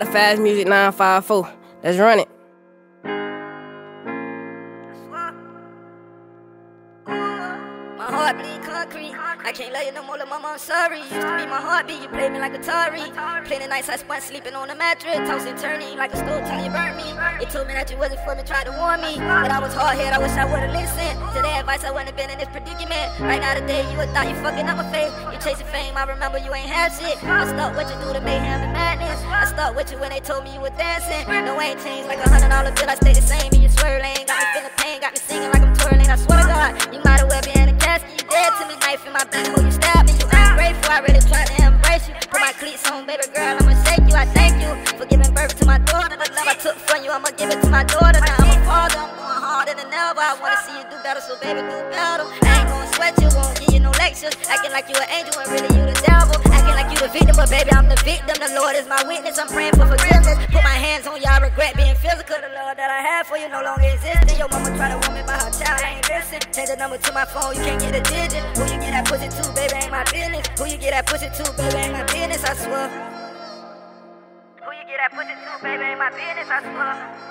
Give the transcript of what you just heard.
The fast music 954. Let's run it. My heart bleed concrete. I can't love you no more, little mama, I'm sorry. Used to be my heartbeat, you played me like Atari. Playing the nights I spent sleeping on the mattress, tossing turning like a stove till you burnt me. They told me that you wasn't for me, tried to warn me. But I was hard headed, I wish I would've listened I wouldn't have been in this predicament. Right now today, you would thought you fucking up my face. You chasing fame, I remember you ain't had shit. I stuck with you through the mayhem and madness. I stuck with you when they told me you were dancing. No, I ain't changed like a hundred dollar bill, I stay the same. And you swirl lane, got me feeling pain, got me singing like I'm twirling. I swear to God, you might have well in a casket. You dead to me, knife in my back, oh you stab me. You ungrateful, I really tried to embrace you. Put my cleats on, baby girl, I'ma shake you. I thank you for giving birth to my daughter. The love I took from you, I'ma give it to my daughter. Now I'm a father, I'm going harder than ever. I wanna see you do better, so baby do better. I ain't gonna sweat you, won't give you no lectures. Acting like you an angel and really you the devil. Acting like you the victim, but baby I'm the victim. The Lord is my witness. I'm praying for forgiveness. Put my hands on I regret being physical. The love that I have for you no longer exists. Your mama try to warn me about her child, I ain't listen. Change the number to my phone, you can't get a digit. Who you get that pussy to, baby, ain't my business. Who you get that pussy to, baby, ain't my business, I swear. Who you get that pussy to, baby, ain't my business, I swear.